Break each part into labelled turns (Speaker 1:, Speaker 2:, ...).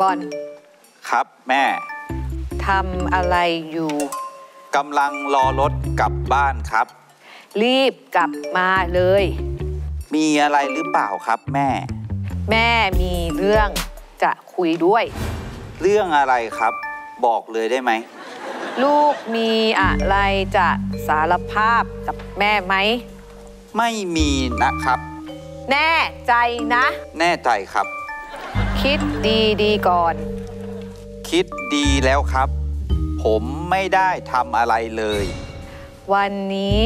Speaker 1: บอล
Speaker 2: ครับแม่
Speaker 1: ทำอะไรอยู่
Speaker 2: กำลังรอรถกลับบ้านครับ
Speaker 1: รีบกลับมาเลย
Speaker 2: มีอะไรหรือเปล่าครับแม่
Speaker 1: แม่มีเรื่องจะคุยด้วย
Speaker 2: เรื่องอะไรครับ บอกเลยได้ไหม
Speaker 1: ลูกมีอะไรจะสารภาพกับแม่ไหม
Speaker 2: ไม่มีนะครับ
Speaker 1: แน่ใจนะ
Speaker 2: แน่ใจครับ
Speaker 1: คิดดีดีๆก่อน
Speaker 2: คิดดีแล้วครับ ผมไม่ได้ทำอะไรเลย
Speaker 1: วันนี้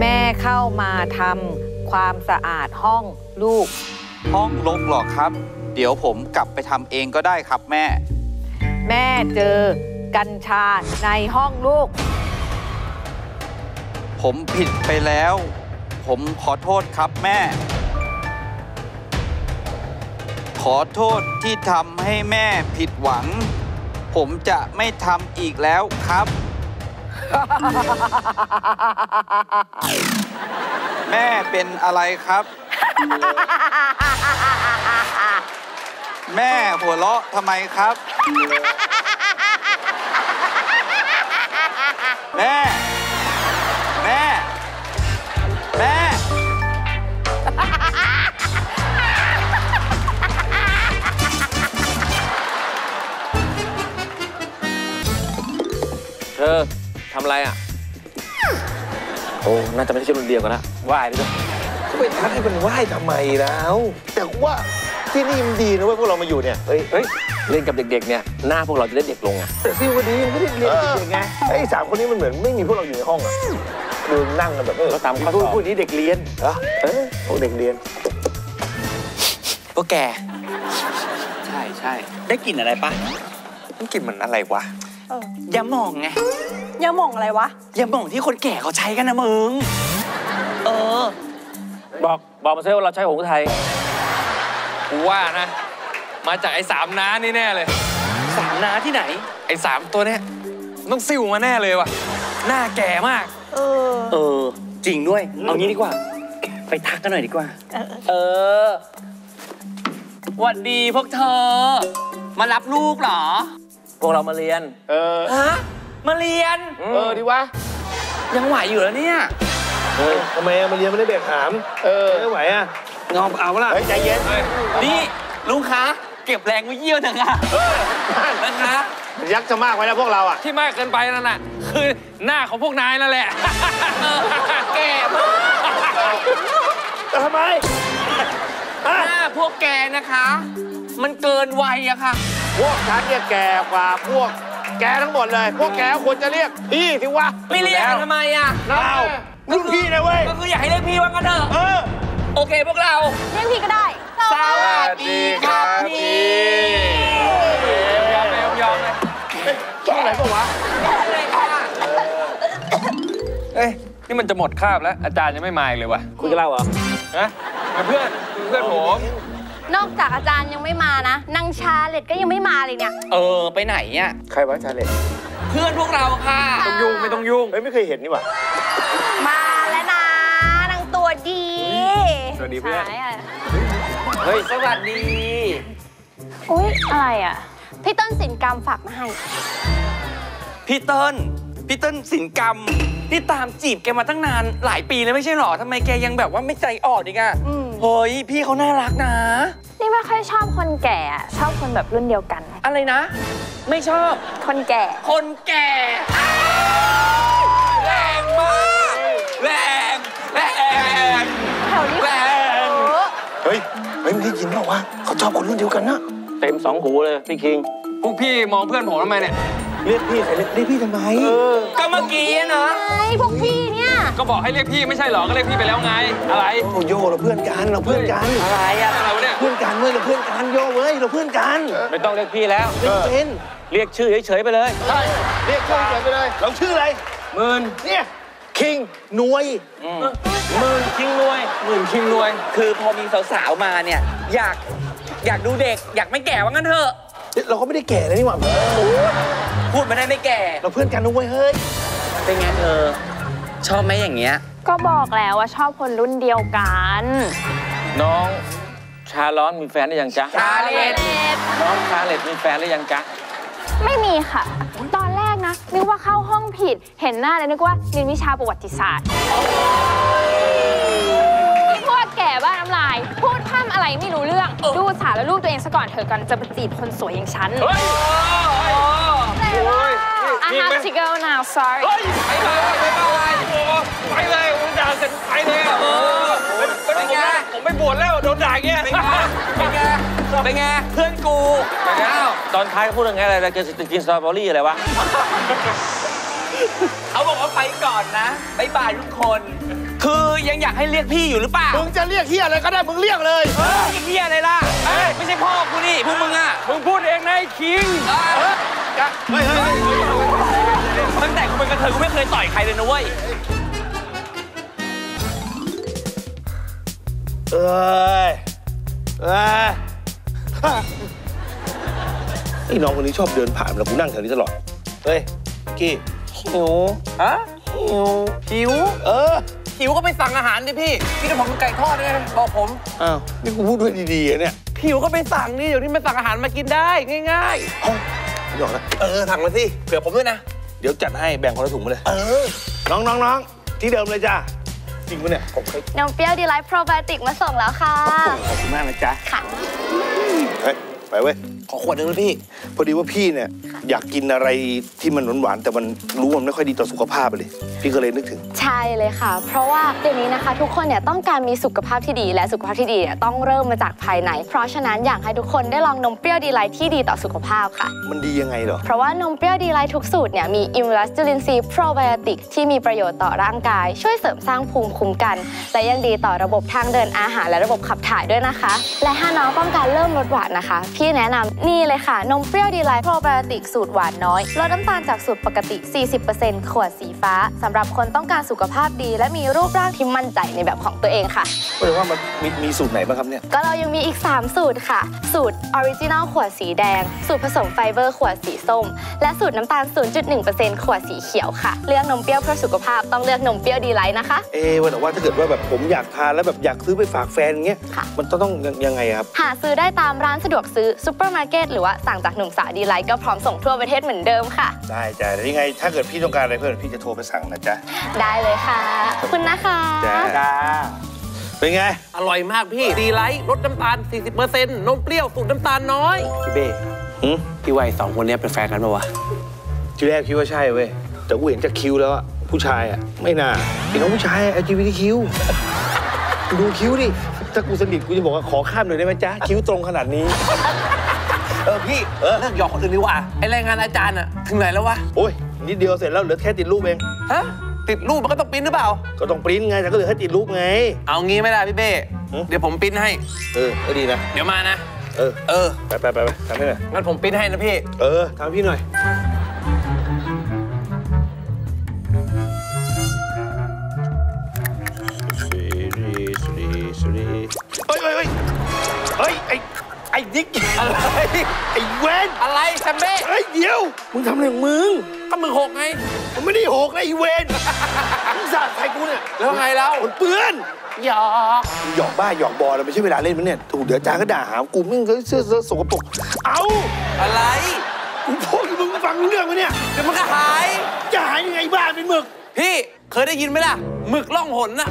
Speaker 1: แม่เข้ามาทำความสะอาดห้องลูก
Speaker 2: ห้องลกหรอครับ เดี๋ยวผมกลับไปทำเองก็ได้ครับแม่
Speaker 1: แม่เจอกัญชาในห้องลูก
Speaker 2: ผมผิดไปแล้ว ผมขอโทษครับแม่ ขอโทษที่ทำให้แม่ผิดหวัง ผมจะไม่ทำอีกแล้วครับ แม่เป็นอะไรครับ แม่หัวเราะทำไมครับ แม่
Speaker 3: อทำอะไรอะ โอ้ น่าจะไม่ใช่รุ่นเดียวกันละไหว้ไปด้วย
Speaker 4: ก็ไปทักให้มันไหว้ทำไมแล้ว แต่ว่าที่นี่มันดีนะเว้ยพวกเรามาอยู่เนี่ย เฮ้ย
Speaker 3: เฮ้ยเล่นกับเด็กๆ เนี่ย หน้าพวกเราจะได้เด็กลงอะ
Speaker 4: แต่ที่วันนี้ยังไม่ได้เรียนกับเด็กไงไอ้สามคนนี้มันเหมือนไม่มีพวกเราอยู่ในห้องอะดูนั่งกันแบบเออ
Speaker 3: ก็ตามข้อสอบ
Speaker 4: พูดพูดนี้เด็กเรียนเหรอเออพวกเด็กเรียน
Speaker 5: พวกแก
Speaker 2: ใช่ใช่
Speaker 5: ได้กลิ่นอะไรปะ
Speaker 4: มันกลิ่นมันอะไรวะ
Speaker 5: ยาหม่องไง
Speaker 6: ยาหม่องอะไรวะ
Speaker 5: ยาหม่องที่คนแก่เขาใช้กันนะมึง เออ
Speaker 3: บอกบอกมาซิว่าเราใช้หงส์ไทย
Speaker 7: กูว่านะ มาจากไอ้สามน้านี่แน่เลย
Speaker 5: สามนาที่ไหน
Speaker 7: ไอ้สามตัวเนี้ยต้องซิ่วมาแน่เลยว่ะ หน้าแก่มาก
Speaker 6: เออ
Speaker 5: เออ จริงด้วย เอางี้ดีกว่า ไปทักกันหน่อยดีกว่า เออหวัดดีพวกเธอ มารับลูกเหรอ
Speaker 3: พวกเรามาเรียน
Speaker 4: เออ
Speaker 5: ฮะ มาเรียน
Speaker 4: เออดีวะ
Speaker 5: ยังไหวอยู่แล้วเนี่ย
Speaker 4: เฮ้ยทำไมอะมาเรียนไม่ได้เบรกหาม เออ ไม่ไหวอะ
Speaker 5: งอมเอาละ
Speaker 4: เฮ้ยใจเย็น
Speaker 5: นี่ลุงคะเก็บแรงไว้เยี่ยวเถอะค่ะนะคะ
Speaker 4: ยักษ์จะมากไว้แล้วพวกเราอะ
Speaker 7: ที่มากเกินไปนั่นน่ะ คือหน้าของพวกนายนั่นแหละ แก่มาก
Speaker 4: แต่ทำไม
Speaker 5: หน้าพวกแกนะคะ มันเกินวัยอะค่ะ
Speaker 4: พวกฉันเนี่ยแก่กว่าพวกแกทั้งหมดเลย พวกแกควรจะเรียกพี่สิวะ
Speaker 5: ไม่เรียกกันทำไมอะ
Speaker 4: เรารุ่นพี่นะเว้ย
Speaker 5: ก็คืออยากให้เรียกพี่ว่ากันเถอะ
Speaker 4: เออ
Speaker 5: โอเคพวกเรา
Speaker 6: เรียกพี่ก็ได้
Speaker 5: สวัสดีครับพี่
Speaker 7: ยอมเลยยอมเลย
Speaker 4: ช่องไหนปะวะ
Speaker 5: เลยค่ะ
Speaker 7: เอ้ยนี่มันจะหมดคาบแล้ว อาจารย์ยังไม่มาอีกเลยวะ
Speaker 3: คุยกับเราเหรอ
Speaker 7: ฮะเป็นเพื่อนเป็นเพื่อนผม
Speaker 6: นอกจากอาจารย์ยังไม่มานะนางชาเลตก็ยังไม่มาเลยเนี่ย
Speaker 5: เออ ไปไหนอะ
Speaker 4: ใครวะชาเลน
Speaker 5: เพื่อนพวกเราค่ะ
Speaker 7: ต้องยุ่งไม่ต้องยุ่ง
Speaker 4: เฮ้ยไม่เคยเห็นนี่หว่า
Speaker 6: มาแล้วนะนางตัวดี
Speaker 7: สวัสดีเพื่อน
Speaker 6: ใช่ะ
Speaker 5: เฮ้ย สวัสดี
Speaker 6: อุ๊ย อะไรอะ พี่ต้นสินกรรมฝากมาให้
Speaker 5: พี่เติ้ลพี่เติ้ลสินกรรม นี่ตามจีบแกมาตั้งนานหลายปีแล้วไม่ใช่หรอทำไมแกยังแบบว่าไม่ใจอ่อนอีกอะ
Speaker 6: อืม
Speaker 5: เฮ้ยพี่เขาน่ารักนะ
Speaker 8: นี่ไม่ค่อยชอบคนแก่อะชอบคนแบบรุ่นเดียวกัน
Speaker 5: อะไรนะ ไม่ชอบ
Speaker 8: คนแก่
Speaker 5: คนแก่อ้าวแรงมากแรงแรง
Speaker 8: แถวนี้
Speaker 5: แรง
Speaker 4: เฮ้ยเฮ้ยมึงได้ยินเปล่าวะเขาชอบคนรุ่นเดียวกันนะ
Speaker 3: เต็มสองหูเลยพี่คิง
Speaker 7: พวกพี่มองเพื่อนผมทำไมเนี่ย
Speaker 4: เรียกพี่ใครเรียกเรียกพี่ทำไม
Speaker 5: ก็เมื่อกี้อะเนาะ
Speaker 6: ไอ้พวกพี่เนี่ย
Speaker 7: ก็บอกให้เรียกพี่ไม่ใช่เหรอ ก็เรียกพี่ไปแล้วไง อะไร
Speaker 4: โอ้โยเราเพื่อนกันเราเพื่อนกัน
Speaker 5: อะไรอะ
Speaker 7: อะไรวะเนี่ย
Speaker 4: เพื่อนกันเว้ยเราเพื่อนกันโยเว้ยเราเพื่อนกัน
Speaker 3: ไม่ต้องเรียกพี่แล้ว
Speaker 4: ไม่เป็น
Speaker 3: เรียกชื่อเฉยๆไปเลย
Speaker 4: ใช่เรียกชื่อเฉยไปเลยเราชื่ออะไร
Speaker 3: หมื่น
Speaker 4: เนี่ยคิงหน่วย
Speaker 3: หมื่นคิงรวย
Speaker 7: หมื่นคิงรวย
Speaker 5: คือพอมีสาวๆมาเนี่ยอยากอยากดูเด็ก อยากไม่แก่ว่างั้นเถอะ
Speaker 4: เราก็ไม่ได้แก่เลยนี่หว่า
Speaker 5: พูดมาได้ไม่แก่
Speaker 4: เราเพื่อนกันนะเว้ยเฮ้ย
Speaker 5: เป็นไงเธอ ชอบไหมอย่างเงี้ย
Speaker 8: ก็บอกแล้วว่าชอบคนรุ่นเดียวกัน
Speaker 7: น้อง
Speaker 3: ชาร้อนมีแฟนหรือยังจ๊ะ
Speaker 5: ชาเลต
Speaker 3: น้องชาเลตมีแฟนหรือยังจ๊ะ
Speaker 8: ไม่มีค่ะ ตอนแรกนะ นึกว่าเข้าห้องผิด เห็นหน้าแล้วนึกว่าเรียนวิชาประวัติศาสตร์พี่พวกแก่บ้าน้ำลาย พูดพร่ำอะไรไม่รู้เรื่อง ดูสารและรูปตัวเองซะก่อนเถอะกันจะไปจีบคนสวยอย่างฉัน
Speaker 7: เฮ้ย
Speaker 8: I have to go now sorry
Speaker 7: ไปเลยไปเลยโอ้ไปเลยผมด่าเสร็จไปเลยอะเออเป็นไงผมไม่บวชแล้วโดนด่าเงี้ย
Speaker 5: เป็นไงเป็นไงเป็นไงเพื่อนกู
Speaker 3: ไปแล้วตอนท้ายพูดยังไงอะไรนะกินกินสตรอเบอรี่อะไรวะ
Speaker 5: เขาบอกว่าไปก่อนนะบายบายทุกคน คือยังอยากให้เรียกพี่อยู่หรือเปล่า
Speaker 4: มึงจะเรียกเฮียอะไรก็ได้ มึงเรียกเลย
Speaker 5: เฮ้ยเฮียอะไรล่ะไม่ใช่พ่อกูนี่พวกมึงอะ
Speaker 7: มึงพูดเองนะไอ้คิง
Speaker 5: เฮ้
Speaker 4: ยเฮ้ย
Speaker 5: ตั้งแต่กูเป็นกระเทยกูไม่เคยต่อยใครเลยนะเว้ย
Speaker 4: เอ้ยเอ้ยไอ้น้องคนนี้ชอบเดินผ่านแล้วกูนั่งแถวนี้ตลอด เฮ้ยกี้หิว
Speaker 5: ฮะ
Speaker 4: หิว
Speaker 5: หิว
Speaker 4: เออ
Speaker 5: หิวก็ไปสั่งอาหารดิพี่ พี่จะผมไก่ทอดได้ไหมบอกผม
Speaker 4: อ้าว นี่กูพูดด้วยดีๆอะเนี่ย
Speaker 5: หิวก็ไปสั่งนี่เดี๋ยวนี้มาสั่งอาหารมากินได้ง่าย
Speaker 4: เอ้าหยอกนะ
Speaker 5: ๆเออสั่งมาสิ เผื่อผมด้วยนะ
Speaker 4: เดี๋ยวจัดให้แบ่งคนละถุงมาเลย
Speaker 5: เออ
Speaker 4: น้องน้องน้องที่เดิมเลยจ้าจริงปะเนี่ยผมเคย
Speaker 8: นมเปรี้ยวดีไลท์โปรไบโอติกมาส่งแล้วค่ะ
Speaker 4: ขอบคุณมากนะจ๊ะ
Speaker 8: ค่ะ
Speaker 4: เฮ้ย ไปเว้ย
Speaker 5: ขอขวดหนึงนะพี่
Speaker 4: พอดีว่าพี่เนี่ย อยากกินอะไรที่มันหวานๆแต่มันรู้ว่ามันไม่ค่อยดีต่อสุขภาพอะเลย พี่ก็เลยนึกถึง
Speaker 8: ใช่เลยค่ะ เพราะว่าเดี๋ยวนี้นะคะ ทุกคนเนี่ยต้องการมีสุขภาพที่ดีและสุขภาพที่ดีเนี่ยต้องเริ่มมาจากภายใน เพราะฉะนั้นอยากให้ทุกคนได้ลองนมเปรี้ยวดีไลท์ที่ดีต่อสุขภาพค่ะ
Speaker 4: มันดียังไงเหรอ
Speaker 8: เพราะว่านมเปรี้ยวดีไลท์ทุกสูตรเนี่ยมีอิมมูลัสจุลินทรีย์โปรไบโอติกที่มีประโยชน์ต่อร่างกาย ช่วยเสริมสร้างภูมิคุ้มกัน และยังดีต่อระบบทางเดินอาหารและระบบขับถ่ายด้วยนะคะ และถ้าน้องต้องการเริ่มลดหวานนะคะพี่แนะนำนี่เลยค่ะ นมเปรี้ยวดีไลท์โปรไบโอติกสูตรหวานน้อยลดน้ำตาลจากสูตรปกติ 40%ขวดสีฟ้าสำหรับคนต้องการสุขภาพดีและมีรูปร่างที่มั่นใจในแบบของตัวเองค่ะ
Speaker 4: ก็เลยว่ามันมีมีสูตรไหนบ้างครับเนี่ย
Speaker 8: ก็เรายังมีอีก 3 สูตรค่ะ สูตร original ขวดสีแดง สูตรผสมไฟเบอร์ขวดสีส้ม และสูตรน้ำตาล 0.1%ขวดสีเขียวค่ะ เลือกนมเปรี้ยวเพื่อสุขภาพต้องเลือกนมเปรี้ยวดีไลท์นะคะ
Speaker 4: เอะว่าแต่ว่าถ้าเกิดว่าแบบผมอยากทานแล้วแบบอยากซื้อไปฝากแฟนอย่างเงี้ย
Speaker 8: ค่ะ
Speaker 4: มันต้องต้องยังยังไงครับ
Speaker 8: หาซื้อได้ตามร้านสะดวกซื้อซูเปอร์มาร์เก็ตหรือว่าสั่งจากหนุ่มสาวดีไลท์ก็พร้อมส่งทั่วประเทศเหมือนเดิมค่ะ
Speaker 4: ได้จ้ะแต่ยังไงถ้าเกิดพี่ต้องการอะไรเพิ่มพี่จะโทรไปสั่งนะจ๊ะ
Speaker 8: ได้เลยค่ะขอบคุณนะคะ
Speaker 4: จ้าเป็นไง
Speaker 5: อร่อยมากพี่ ดีไลท์ลดน้ำตาล 40%นมเปรี้ยวสูตรน้ำตาลน้อย
Speaker 3: พี่เบ้
Speaker 4: หืม
Speaker 3: พี่ว่าไอ้สองคนเนี้ยเป็นแฟนกันปะวะ
Speaker 4: ทีแรกคิดว่าใช่เว้ย แต่กูเห็นจากคิ้วแล้วอะผู้ชายอะไม่น่าไอ้น้องผู้ชาย LGBTQ ดูคิ้วดิ ถ้ากูสนิทกูจะบอกว่าขอข้ามหน่อยได้ไหมจ๊ะคิ้วตรงขนาดนี้
Speaker 5: เออพี่เลิกหยอกคนอื่นดีกว่าไอรายงานอาจารย์อะถึงไหนแล้ววะ
Speaker 4: โอ้ยนิดเดียวเสร็จแล้วเหลือแค่ติดรูปเอง
Speaker 5: ฮะติดรูปมันก็ต้องปริ้นหรือเปล่า
Speaker 4: ก็ต้องปริ้นไงแต่ก็เหลือแค่ติดรูปไง
Speaker 5: เอางี้ไม่ได้พี่เบ้
Speaker 4: หือ
Speaker 5: เดี๋ยวผมปริ้นให้
Speaker 4: เออก็ดีนะ
Speaker 5: เดี๋ยวมานะ
Speaker 4: เออ
Speaker 5: เออ
Speaker 4: ไปไปไปไปทำให้หน่อย
Speaker 5: งั้นผมปริ้นให้นะพี่
Speaker 4: เออทำให้พี่หน่อย
Speaker 5: อะไรแซมเบ้
Speaker 4: เฮ้ยเดี๋ยว มึงทำอะไรของมึง
Speaker 5: ก็มึงหกไง
Speaker 4: มันไม่ได้โหกนะไอ้เวนมึงสาดใส่กูเนี่ย
Speaker 5: แล้วไงแล้ว
Speaker 4: มันเปื้อน
Speaker 5: หยอก
Speaker 4: หยอกบ้าหยอกบอลไม่ใช่เวลาเล่นมันเนี่ยถูกเดี๋ยวจ้าก็ด่าหากูมึงก็เสื้อเสื้อสกปรกเอา
Speaker 5: อะไร
Speaker 4: กูพูดมึงฟังรู้เรื่องไหมเนี่ย
Speaker 5: เดี๋ยวมันก็หาย
Speaker 4: จะหายยังไงบ้าเป็นหมึก
Speaker 5: พี่เคยได้ยินไหมล่ะหมึกล่องหนน่ะ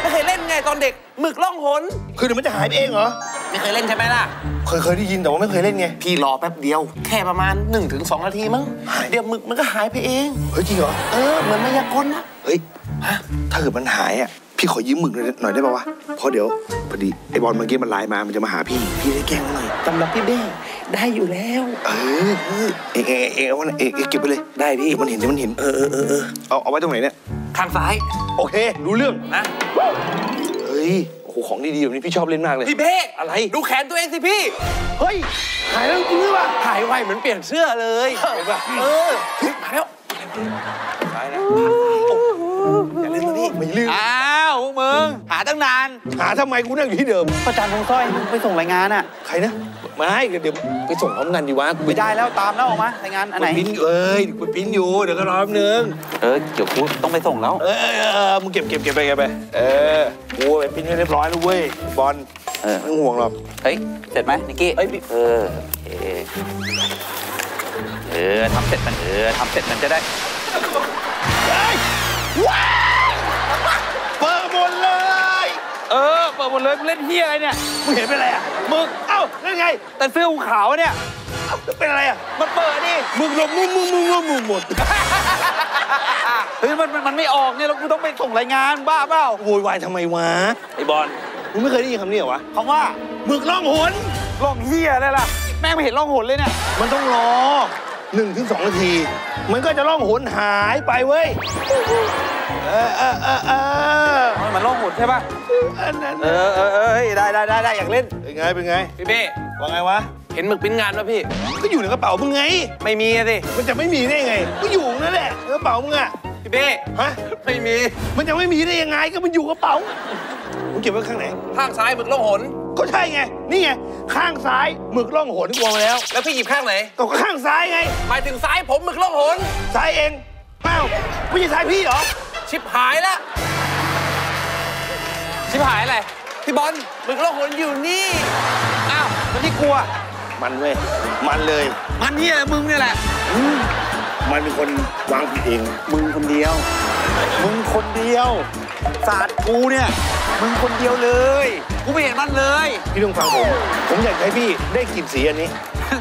Speaker 5: ไม่เคยเล่นไงตอนเด็กหมึกล่องหน
Speaker 4: คือเดี๋ยวมันจะหายไปเองเหรอ
Speaker 5: ไม่เคยเล่นใช่ไหมล่ะ
Speaker 4: เคยเคยได้ยินแต่ว่าไม่เคยเล่นไง
Speaker 5: พี่รอแป๊บเดียว แค่ประมาณ 1-2 นาทีมั้ง
Speaker 4: หาย
Speaker 5: เดี๋ยวหมึกมันก็หายไปเอง
Speaker 4: เฮ้ยจริงเหรอ
Speaker 5: เออเหมือนมายากลนะ
Speaker 4: เฮ้ยถ้าเกิดมันหายอะพี่ขอยืมหมึกหน่อยหน่อยได้ป่าวะ เพราะเดี๋ยวพอดีไอ้บอลเมื่อกี้มันไลน์มา มันจะมาหาพี่ พี่ได้แกล้งมันหน่อย
Speaker 5: สำหรับพี่เบ้ได้อยู่แล้ว
Speaker 4: เออเออเองเองเองเอาไว้นะเองเองเก็บไปเลย ได้พี่เดี๋ยวมันเห็นเดี๋ยวมันเห็นเออเออเออเออเอาเอาไว้ตรงไหนเนี่ย
Speaker 5: ข้างซ้าย
Speaker 4: โอเค รู้เรื่อง
Speaker 5: นะ
Speaker 4: เฮ้ย โอ้โหของดีๆแบบนี้พี่ชอบเล่นมากเลย
Speaker 5: พี่เบ้
Speaker 4: อะไร
Speaker 5: ดูแขนตัวเองสิพี่
Speaker 4: เฮ้ย หายแล้วจริงหรือเปล่า
Speaker 5: หายไวเหมือนเปลี่ยนเสื้อเลย
Speaker 4: เห็นปะ
Speaker 5: เออมาแล้ว
Speaker 4: หายนะ
Speaker 5: อย่าลืมนะพี่
Speaker 4: ไม่ลืม
Speaker 2: อ้าวพวกมึง หาตั้งนาน
Speaker 4: หาทำไมกูนั่งอยู่ที่เดิม
Speaker 3: ประจานพงสร้อยไปส่งรายงานอะ
Speaker 4: ใครนะ ไม่เดี๋ยวไปส่งพร้อมกันดีวะกู
Speaker 3: ไม่ได้แล้วตามแล้วออกมารายงานอันไหน
Speaker 4: กูปิ้นเอ้ยกูปิ้นอยู่เดี๋ยวก็รอแป๊บนึง
Speaker 3: เออเดี๋ยวกูต้องไปส่งแล้ว
Speaker 4: เออเออเออมึงเก็บเก็บเก็บไปเก็บไปเออกูไปปิ้นให้เรียบร้อยแล้วเว้ยบอล
Speaker 2: เออ
Speaker 4: ไม่ต้องห่วงหรอก
Speaker 2: เฮ้ยเสร็จไหมนิกกี้
Speaker 3: เอ้ยพี่
Speaker 2: เออโอเคเออทำเสร็จมันเออทำเสร็จมันจะได้
Speaker 4: เปิดหมดเลย
Speaker 2: เออเปิดหมดเลยมึงเล่นเฮียอะไรเนี่ย
Speaker 4: มึงเห็นเป็นอะไรอะหมึกเอ้านั่นไง
Speaker 2: แต่เสื้อกูขาวเนี่ย
Speaker 4: เอ้าเป็นอะไรอะ
Speaker 2: มันเปิดนี่
Speaker 4: หมึกหลบมุมมุมมุมมุมมุมหมด
Speaker 2: เฮ้ยมันมันมันไม่ออกเนี่ยแล้วกูต้องไปส่งรายงานบ้าเปล่า
Speaker 4: โวยวายทำไมวะ
Speaker 3: ไอ้บอล
Speaker 4: มึงไม่เคยได้ยินคำนี้เหรอวะ
Speaker 2: คำว่า
Speaker 4: หมึกล่องหน
Speaker 2: ล่องเฮียอะไรล่ะ แม่งไม่เห็นล่องหนเลยเนี่ย
Speaker 4: มันต้องรอหนึ่งถึงสองนาที มันก็จะล่องหนหายไปเว้ยเออเออเออ เออ
Speaker 2: มันล่องหนใช่ป่ะ
Speaker 4: อันนั้น
Speaker 2: เออเออเออเฮ้ยได้ได้ได้ได้อยากเล่น
Speaker 4: เป็นไงเป็นไง
Speaker 3: พี่เบ้
Speaker 4: ว่าไงวะ
Speaker 3: เห็นหมึกปริ้นงานป่ะพี่
Speaker 4: ก็อยู่ในกระเป๋ามึงไง
Speaker 3: ไม่มีอะสิ
Speaker 4: มันจะไม่มีได้ไงก็อยู่นั่นแหละในกระเป๋ามึงอะ
Speaker 3: พี่เบ้
Speaker 4: ฮะ
Speaker 3: ไม่มี
Speaker 4: มันจะไม่มีได้ยังไงก็มันอยู่กระเป๋ามึงเก็บไว้ข้างไหน
Speaker 3: ข้างซ้ายหมึกล่องหน
Speaker 4: ก็ใช่ไง นี่ไง ข้างซ้ายหมึกล่องหนกลัวมาแล้ว
Speaker 3: แล้วพี่หยิบข้างไหน
Speaker 4: ก็ข้างซ้ายไง
Speaker 3: หมายถึงซ้ายผมหมึกล่องหน
Speaker 4: ซ้ายเองอ้าวไม่ใช่ซ้ายพี่เหรอ
Speaker 3: ชิบหายละ
Speaker 2: ชิบหายอะไร พี่บอล
Speaker 3: หมึกล่องหนอยู่นี่
Speaker 2: อ้าวแล้วที่กลัว
Speaker 4: มันเว้ย มันเลย
Speaker 2: มันเฮียมึงเนี่ยแหละ
Speaker 4: มันเป็นคนวางผิดเอง
Speaker 2: มึงคนเดียว มึงคนเดียว ศาสตร์กูเนี่ย มึงคนเดียวเลย กูไม่เห็นมันเลย
Speaker 4: พี่ต้องฟังผม ผมอยากให้พี่ได้กลิ่นสีอันนี้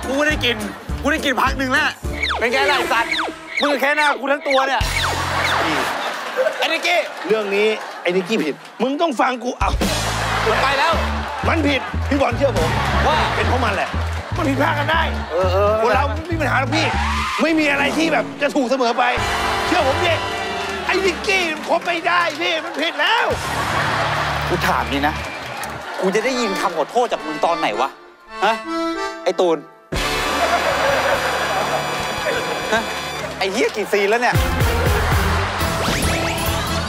Speaker 2: กูไม่ได้กิน กูได้กินพักหนึ่งแล้ว เป็นไงล่ะไอ้สัตว์ มึงแค่หน้ากูทั้งตัวเนี่ย
Speaker 4: พี่
Speaker 2: ไอ้นิกกี้
Speaker 4: เรื่องนี้ ไอ้นิกกี้ผิด มึงต้องฟังกูเอา
Speaker 2: ไปแล้ว
Speaker 4: มันผิด พี่บอลเชื่อผม
Speaker 2: ว่า
Speaker 4: เป็นเพราะมันแหละ มันผิดพลาดกันได้
Speaker 2: เออเออ
Speaker 4: คนเราไม่มีปัญหาหรอกพี่ ไม่มีอะไรที่แบบจะถูกเสมอไป เชื่อผมดิไอ้นิกกี้มันคบไม่ได้พี่ มันผิดแล้ว
Speaker 2: กูถามนี่นะ กูจะได้ยินคำขอโทษจากมึงตอนไหนวะ ฮะ ไอ้ตูน ฮะ ไอ้เหี้ยกี่ซีนแล้วเนี่ย
Speaker 4: ไ